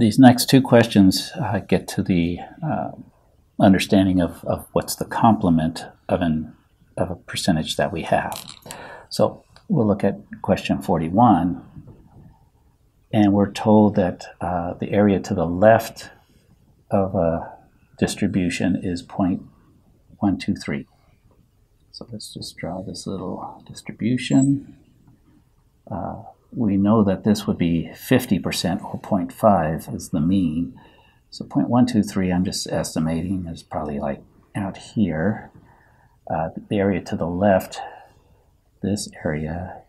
these next two questions uh, get to the uh, understanding of, of what's the complement of, an, of a percentage that we have. So we'll look at question 41, and we're told that uh, the area to the left of a distribution is 0.123. So let's just draw this little distribution. We know that this would be 50% or 0.5 is the mean. So 0.123, I'm just estimating, is probably like out here. Uh, the area to the left, this area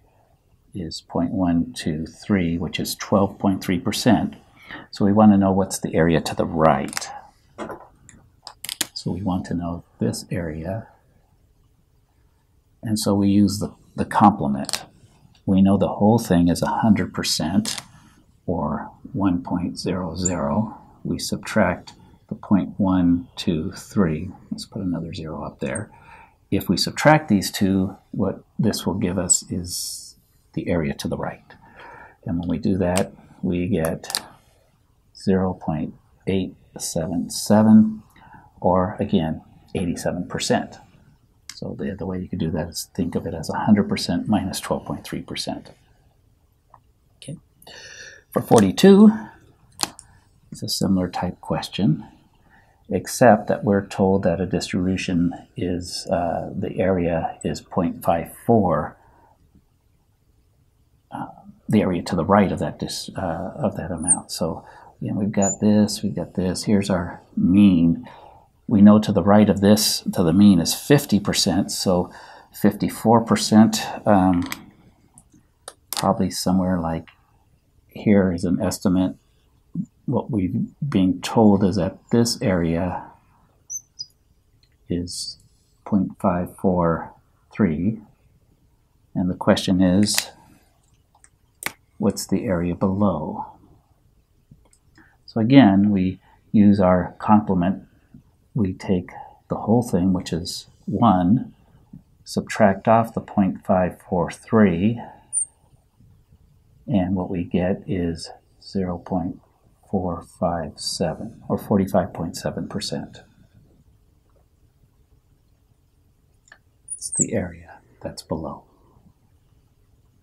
is 0.123, which is 12.3%. So we want to know what's the area to the right. So we want to know this area. And so we use the, the complement we know the whole thing is 100% or 1.00. We subtract the 0.123. Let's put another zero up there. If we subtract these two, what this will give us is the area to the right. And when we do that, we get 0.877, or again, 87%. So the, the way you could do that is think of it as 100% minus 12.3%. Okay. For 42, it's a similar type question, except that we're told that a distribution is, uh, the area is 0.54, uh, the area to the right of that, dis, uh, of that amount. So you know, we've got this, we've got this, here's our mean we know to the right of this, to the mean, is 50%. So 54%, um, probably somewhere like here is an estimate. What we've been told is that this area is 0.543. And the question is, what's the area below? So again, we use our complement we take the whole thing, which is 1, subtract off the 0.543, and what we get is 0.457, or 45.7%. It's the area that's below.